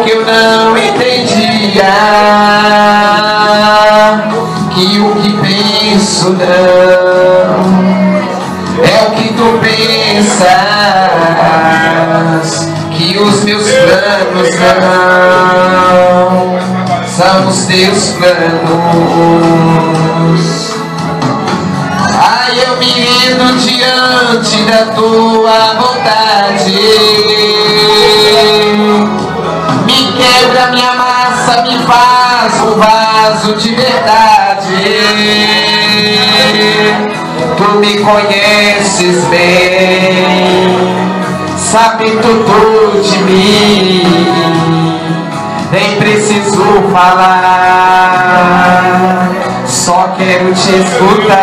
porque eu não entendia que o que penso não é o que tu pensas, que os meus planos não são os teus planos. Ai, eu me rendo diante da tua vontade. Vaso de verdade. Tu me conheces bem, sabe tudo de mim. Nem preciso falar, só quero te escutar.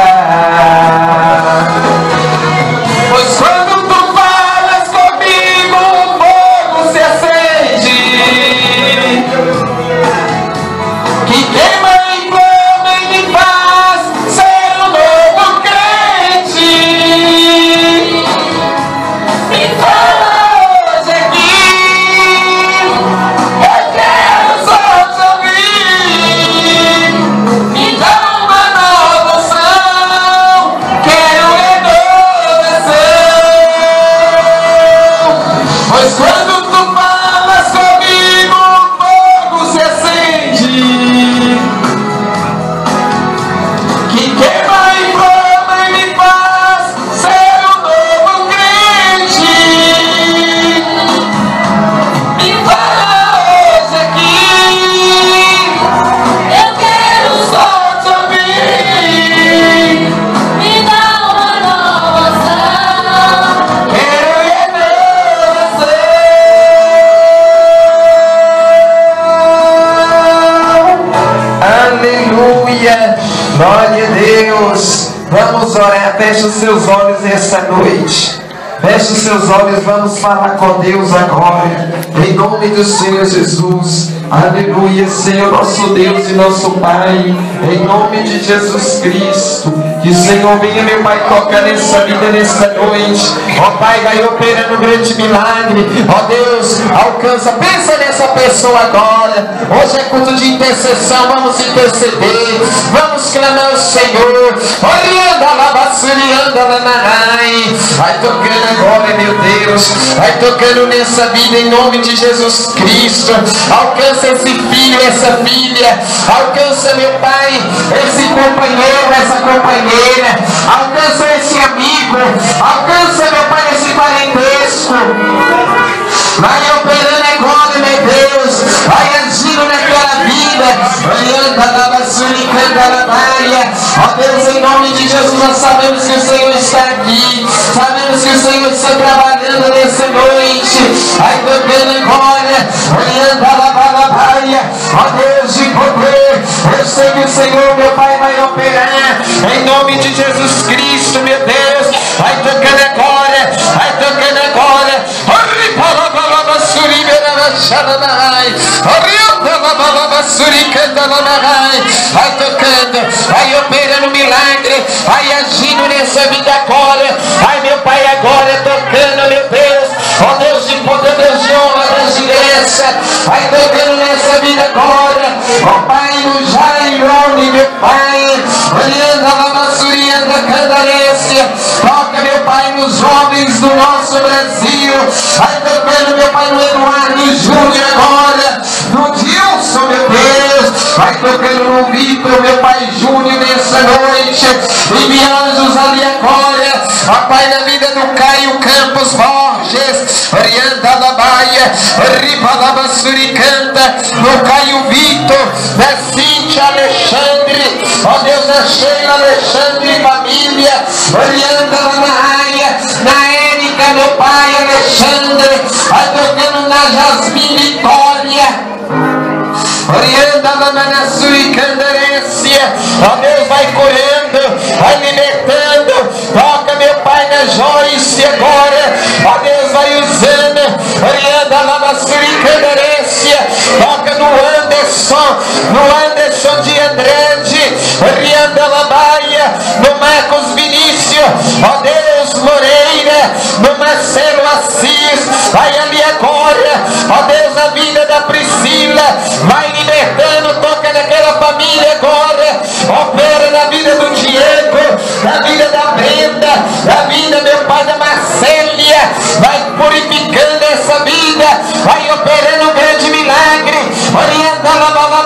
Olhos, vamos falar com Deus agora. Em nome do Senhor Jesus. Aleluia, Senhor, nosso Deus e nosso Pai. Em nome de Jesus Cristo. Que Senhor venha, meu Pai, tocar nessa vida nessa noite. Ó Pai, vai operando um grande milagre. Ó Deus, alcança. Pensa nessa pessoa agora. Hoje é culto de intercessão. Vamos interceder. Vamos clamar ao Senhor. Orianda, lavassurianda, lanarai. Vai tocando agora, meu Deus. Vai tocando nessa vida em nome de Jesus Cristo. Alcança esse filho, essa filha. Alcança, meu Pai, esse companheiro, essa companheira. Alcança esse amigo. Alcança, meu Pai, esse parentesco. Vai operando agora, meu Deus. Vai agindo naquela vida. Olhando a basura Maria. Ó Deus, em nome de Jesus, nós sabemos que o Senhor está aqui. Sabemos que o Senhor está trabalhando nessa noite. Vai tocando agora. Olhando a Maria. Ó Deus de poder. Eu sei que o Senhor, meu Pai, vai operar. Em nome de Jesus Cristo, meu Deus. Vai tocando, vai operando milagre, vai agindo nessa vida agora. Ai meu Pai, agora tocando, meu Deus. Ó Deus de poder, Deus de honra, Deus de graça. Vai tocando nessa vida agora. Ó Pai, no Jairone, meu Pai. Olhando a lavaçurinha da candalécia os homens do nosso Brasil. Aí também meu pai, no Eduardo Júnior agora, no Dilson, meu Deus. Vai tocando no Vitor, meu pai Júnior, nessa noite. E me anjos ali agora. a pai da vida do Caio Campos Borges. Orianda da Baia. Ripa da Bassuricanta. No Caio Vitor. Da Cintia Alexandre. Ó oh, Deus, a Sheila Alexandre e família. Orianda da Ó Deus, vai colhendo, vai libertando. Toca, meu Pai, na Joyce agora. Ó Deus, vai usando. Orienta lá na Toca no Anderson, no Anderson de Andrade. Orienta lá Bahia, no Marcos Vinícius. Ó Deus, Moreira, no Marcelo Assis. Vai ali agora. Ó Deus, a vida da Priscila. Vai Bala, bala,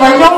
I don't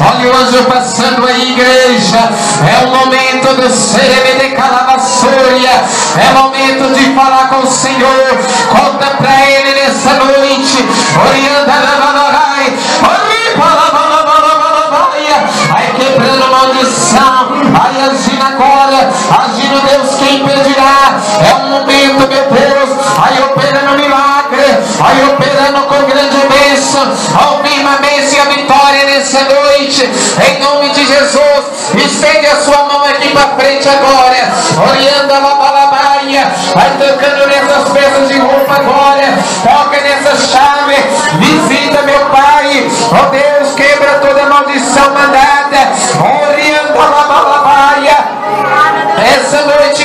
Olha o anjo passando aí, igreja. É o momento do CMD Calavassúria. É o momento de falar com o Senhor. Conta para Ele nessa noite. Orienta Vai quebrando maldição. Vai agir agora. Agindo Deus quem impedirá. É o momento, meu Deus. Vai operando milagre vai operando com grande bênção, confirma a bênção e a vitória nessa noite, em nome de Jesus, estende a sua mão aqui para frente agora, olhando a labalabaia, vai tocando nessas peças de roupa agora, toca nessa chave, visita meu Pai, ó oh Deus, quebra toda maldição mandada, oriando a labalabaia, essa noite,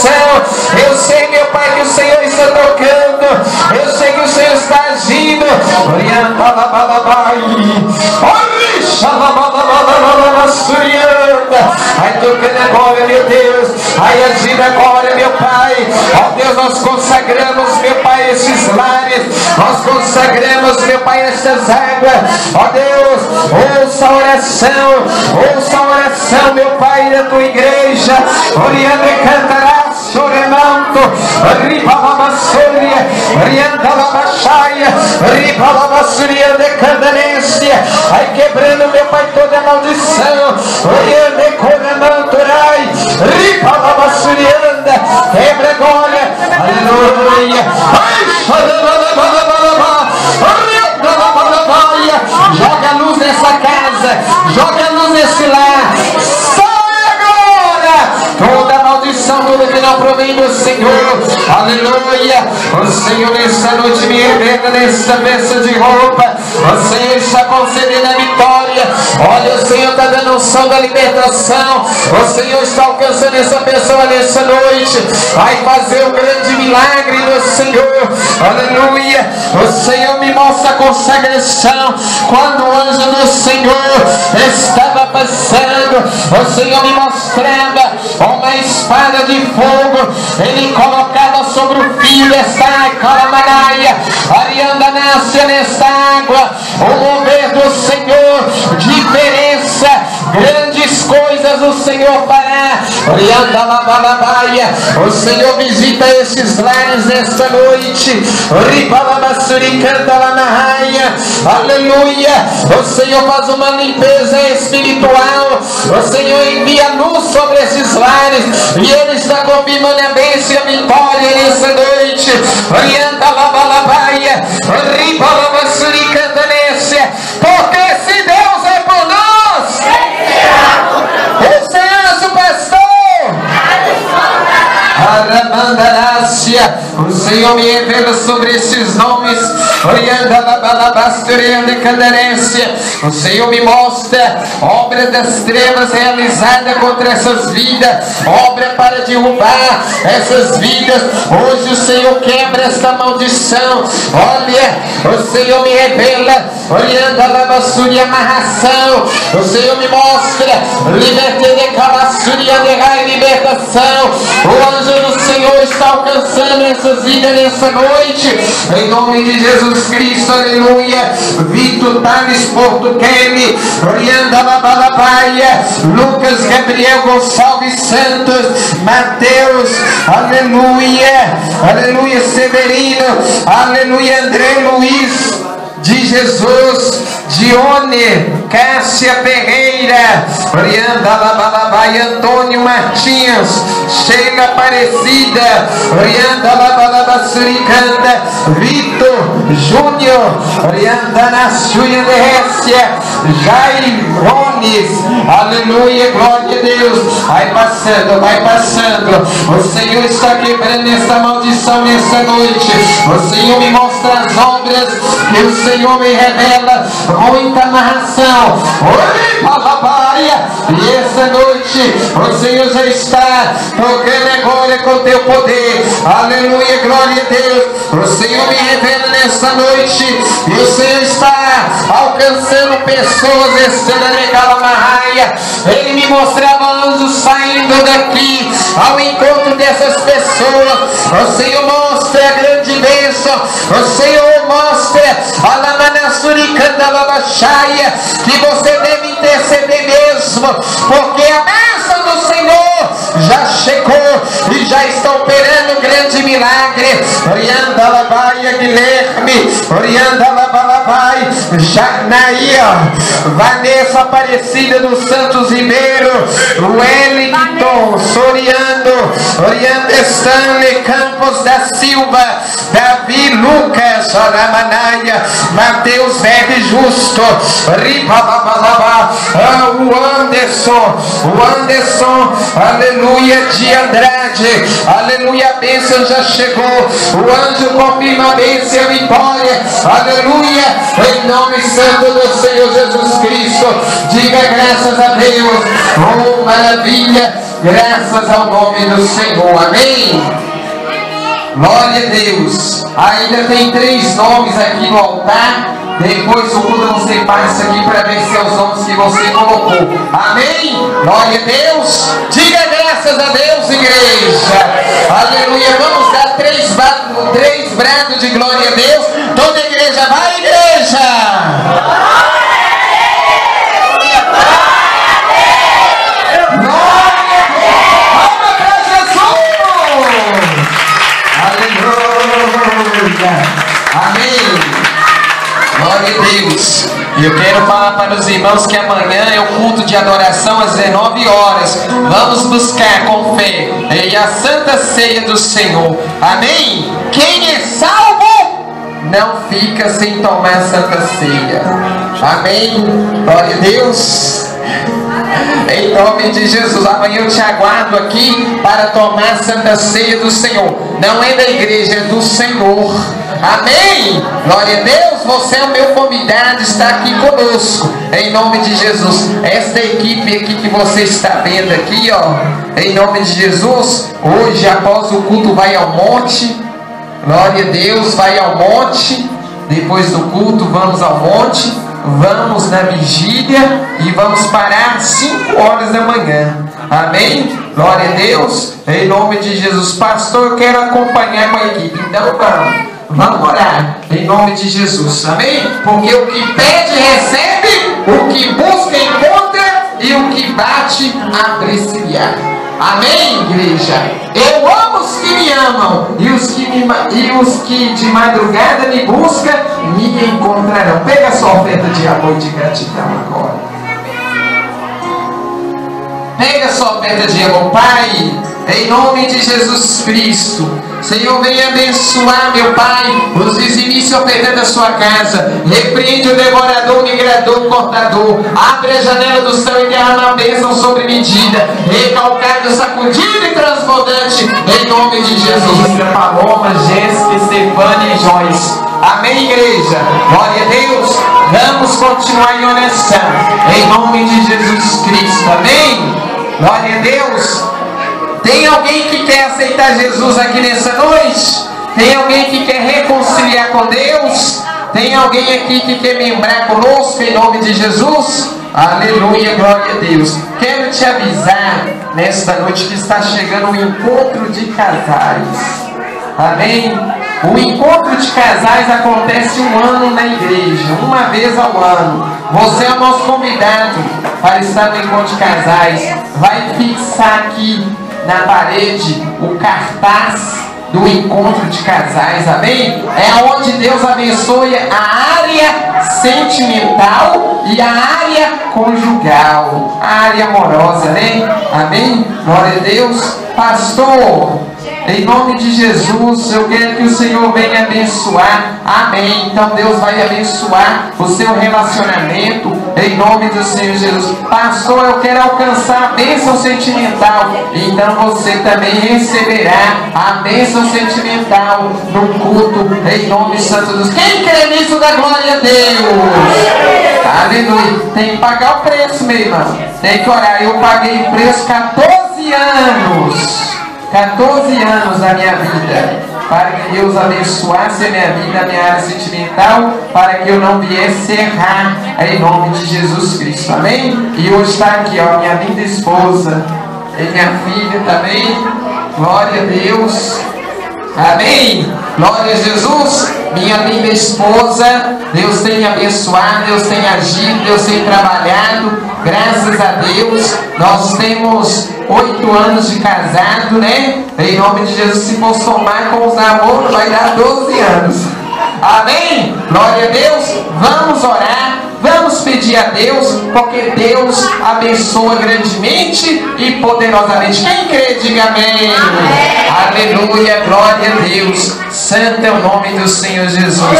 coração. Eu sei, meu Pai, que o Senhor está tocando. Eu sei que o Senhor está agindo. Aí tocando agora, meu Deus. Aí agindo agora, meu Pai. Ó Deus, nós consagramos, meu Pai, esses lares. Nós consagramos, meu Pai, essas águas. Ó Deus, ouça a oração. Ouça a oração, meu Pai, da tua igreja. Oriando e cantará. Soremanto, Ripalabassoria, Riandalabaxaia, Ripalabassoria de Candanência, ai quebrando, meu Pai, toda maldição, Oriande Coremanturai, Ripalabassurianda, quebra agora, aleluia, ai, Xadabalabalabala, Riandalabalabaya, joga luz nessa casa, joga luz nesse lar, sai agora, toda maldição, tudo que não provém do Senhor, aleluia. O Senhor nessa noite me revela nesta peça de roupa, o Senhor está concedendo a vitória. Olha, o Senhor está dando um som da libertação, o Senhor está alcançando essa pessoa nessa noite, vai fazer um grande milagre do Senhor, aleluia. O Senhor me mostra a consagração. Quando o anjo do Senhor estava passando, o Senhor me mostrava uma espada de fogo, ele colocava desta calamanaia, Arianda nasce nesta água, o mover do Senhor, diferença, grandes coisas o Senhor fará, o Senhor visita esses lares nesta noite, aleluia, o Senhor faz uma limpeza espiritual, o Senhor envia luz sobre esses lares, e Ele está confirmando a bênção e a vitória nessa noite. Orienta labalabaia, друзья. O Senhor me revela sobre esses nomes. O Senhor me mostra obra das trevas realizada contra essas vidas, obra para derrubar essas vidas. Hoje o Senhor quebra esta maldição. Olha, o Senhor me revela, orianda labassuri amarração. O Senhor me mostra liberté de calabassuria de libertação. O anjo do Senhor está alcançando essas vidas nessa noite. Em nome de Jesus Cristo, aleluia. Vitor Tales Portuguele, Orianda Labalabaia, Lucas Gabriel Gonçalves Santos, Mateus, aleluia, aleluia Severino, aleluia André Luiz de Jesus, Dione, Cássia Ferreira, Orianda Labalabai, Antônio Martins, Sheila Aparecida, Orianda Labalaba Suricanda, Vitor Júnior, Orianda Nassuia Récia, Jairones, aleluia, glória a Deus, vai passando, vai passando, o Senhor está quebrando essa maldição nessa noite, o Senhor me mostra as obras que o Senhor me revela. Muita papapaia. E essa noite o Senhor já está tocando agora com teu poder. Aleluia, glória a Deus. O Senhor me revela nessa noite. E o Senhor está alcançando pessoas. Ele me mostrava anjos saindo daqui ao encontro dessas pessoas. O Senhor mostra a grande bênção. O Senhor mostra que você deve interceder mesmo, porque a já chegou e já está operando um grande milagre. Orianda Labaia Guilherme, Orianda Labalabai, Janaia, Vanessa Aparecida dos Santos Ribeiro, Wellington Soriano, Orianda Stanley Campos da Silva, Davi Lucas, Oramanaia, Mateus Verde Justo, Ribababalaba, ah, o Anderson, o Anderson, aleluia, de Andrade, aleluia, a bênção já chegou, o anjo confirma a bênção e vitória, aleluia, em nome santo do Senhor Jesus Cristo, diga graças a Deus, oh maravilha, graças ao nome do Senhor, amém. Glória a Deus. Ainda tem três nomes aqui no altar. Depois o culto você passa aqui para é os nomes que você colocou. Amém? Glória a Deus. Diga graças a Deus, igreja. Aleluia. Vamos dar três, três brados de glória a Deus. Toda a igreja, vai, igreja. Amém. Deus. E eu quero falar para os irmãos que amanhã é o culto de adoração às 19 horas. Vamos buscar com fé e a santa ceia do Senhor. Amém? Quem é salvo não fica sem tomar a santa ceia. Amém? Glória a Deus. Em nome de Jesus, amanhã eu te aguardo aqui para tomar a santa ceia do Senhor. Não é da igreja, é do Senhor. Amém? Glória a Deus, você é o meu convidado, está aqui conosco. Em nome de Jesus. Esta equipe aqui que você está vendo aqui, ó. Em nome de Jesus, hoje após o culto vai ao monte. Glória a Deus, vai ao monte. Depois do culto, vamos ao monte. Vamos na vigília e vamos parar 5 horas da manhã. Amém? Glória a Deus. Em nome de Jesus. Pastor, eu quero acompanhar com a equipe. Então vamos. Vamos orar em nome de Jesus, amém? Porque o que pede, recebe, o que busca, encontra, e o que bate, abre-se-á. Amém, igreja? Eu amo os que me amam, e os que, me, e os que de madrugada me buscam, me encontrarão. Pega a sua oferta de amor e de gratidão agora. Pega a sua oferta de amor, Pai, em nome de Jesus Cristo. Senhor, venha abençoar, meu Pai, os dizimistas ofertantes da sua casa. Repreende o devorador, migrador, cortador. Abre a janela do céu e derrama a bênção sobre medida. Recalcado, sacudido e transbordante. Em nome de Jesus. Paloma, Jéssica, Stefania e Joyce. Amém, igreja? Glória a Deus. Vamos continuar em oração. Em nome de Jesus Cristo. Amém? Glória a Deus. Tem alguém que quer aceitar Jesus aqui nessa noite? Tem alguém que quer reconciliar com Deus? Tem alguém aqui que quer membrar conosco em nome de Jesus? Aleluia, glória a Deus. Quero te avisar nesta noite que está chegando o encontro de casais. Amém? O encontro de casais acontece um ano na igreja, uma vez ao ano. Você é o nosso convidado para estar no encontro de casais. Vai fixar aqui na parede o cartaz do encontro de casais, amém? É onde Deus abençoe a área sentimental e a área conjugal, a área amorosa, né? Amém? Glória a Deus. Pastor, em nome de Jesus, eu quero que o Senhor venha abençoar. Amém. Então Deus vai abençoar o seu relacionamento. Em nome do Senhor Jesus. Pastor, eu quero alcançar a bênção sentimental. Então você também receberá a bênção sentimental no culto. Em nome de Santo Deus. Quem crê nisso da glória a Deus? Aleluia. Tem que pagar o preço, meu irmão. Tem que orar. Eu paguei o preço 14 anos. 14 anos da minha vida para que Deus abençoasse a minha vida, a minha área sentimental, para que eu não viesse errar em nome de Jesus Cristo. Amém? E hoje está aqui, ó, minha linda esposa e minha filha também. Glória a Deus. Amém? Glória a Jesus. Minha linda esposa, Deus tem abençoado, Deus tem agido, Deus tem trabalhado. Graças a Deus, nós temos oito anos de casado, né? Em nome de Jesus, se for somar com os namoros, vai dar 12 anos. Amém? Glória a Deus. Vamos orar. Vamos pedir a Deus, porque Deus abençoa grandemente e poderosamente. Quem crê, diga amém. amém. Aleluia, glória a Deus. Santo é o nome do Senhor Jesus.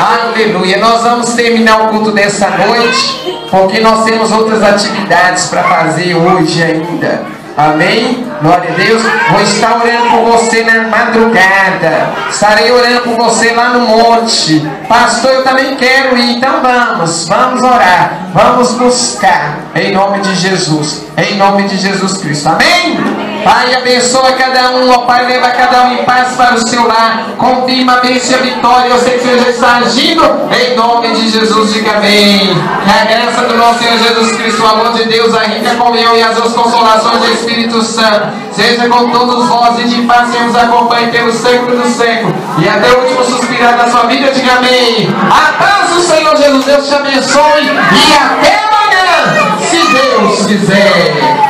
Aleluia. Nós vamos terminar o culto dessa noite, porque nós temos outras atividades para fazer hoje ainda. Amém? Glória a Deus. Vou estar orando por você na madrugada. Estarei orando por você lá no monte. Pastor, eu também quero ir. Então vamos, vamos orar. Vamos buscar. Em nome de Jesus. Em nome de Jesus Cristo. Amém? Pai, abençoa cada um, ó Pai, leva cada um em paz para o seu lar. Confirma a bênção e a vitória. Eu sei que você já está agindo. Em nome de Jesus, diga amém. Que a graça do nosso Senhor Jesus Cristo, o amor de Deus, a rica comunhão e as duas consolações do Espírito Santo, seja com todos vós e de paz nos acompanhe pelo século do século. E até o último suspirar da sua vida, diga amém. A paz do Senhor Jesus, Deus te abençoe. E até amanhã, se Deus quiser.